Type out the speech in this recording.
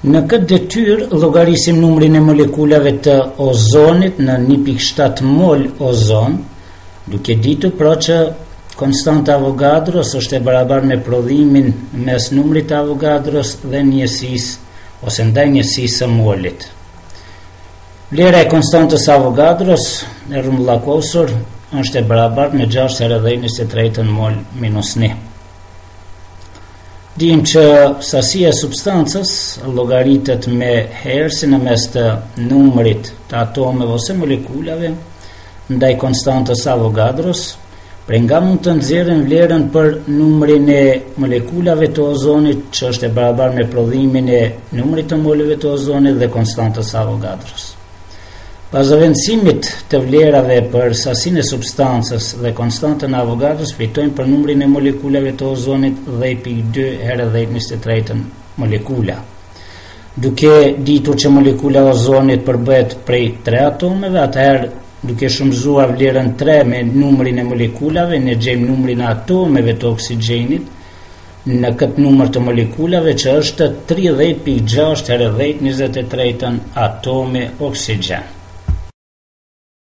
Në këtë detyrë llogarisim numrin e molekulave të ozonit në një pikë shtatë mol ozon, duke ditur pra që konstanta e Avogadros është e barabartë me prodhimin mes numrit të Avogadros dhe njësisë ose ndaj njësisë së molit. Vlera e konstantës së Avogadros e rrumbullakosur është e barabartë me 6 herë dhjetë në njëzet e tretën mol minus 1. Dimë që sasia e substancës llogaritet me herësin në mes të numrit të atomeve ose molekulave ndaj konstantës së Avogadros, prej nga mund të nxjerrim vlerën për numrin e molekulave të ozonit që është e barabartë me prodhimin e numrit të moleve të ozonit dhe konstantës së Avogadros. Pas zëvendësimit të vlerave për sasinë e substancës dhe konstantën e Avogadros fitojmë për numrin e molekulave të ozonit 10.2 herë 10 në 23-tën molekula. Duke ditur që molekula e ozonit përbëhet prej tre atomeve, atëherë duke shumëzuar vlerën 3 me numrin e molekulave, ne gjejmë numrin e atomeve të oksigjenit, në këtë numër të molekulave që është tridhjetë pikë gjashtë herë dhjetë në njëzet e tretën atome oksigjen.